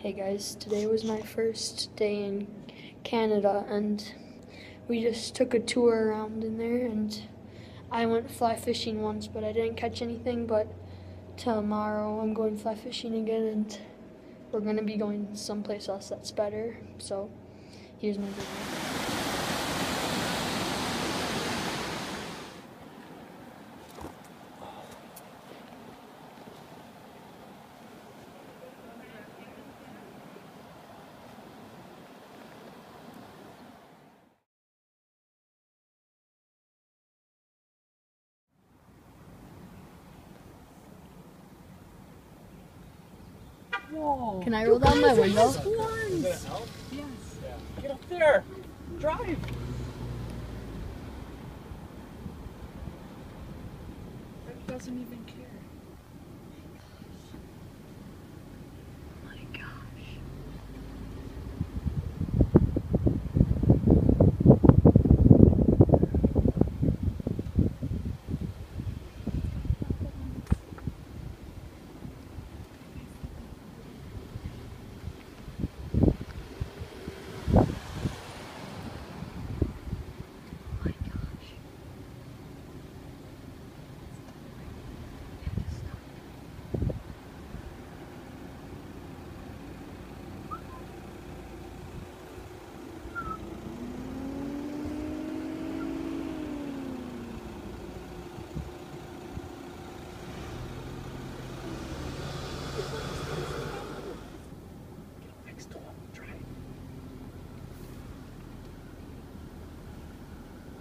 Hey guys, today was my first day in Canada and we just took a tour around in there and I went fly fishing once but I didn't catch anything but tomorrow I'm going fly fishing again and we're going to be going someplace else that's better. So here's my video. Whoa. Can I roll down my window? Yes. Get up there. Drive. It doesn't even care.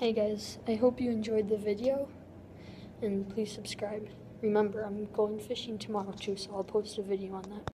Hey guys, I hope you enjoyed the video and please subscribe. Remember, I'm going fishing tomorrow too, so I'll post a video on that.